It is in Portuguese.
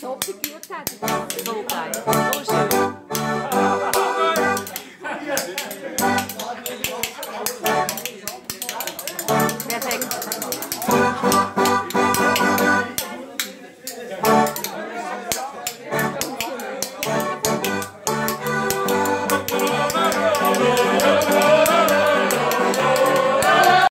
Sou o piquinho, tá? Sou.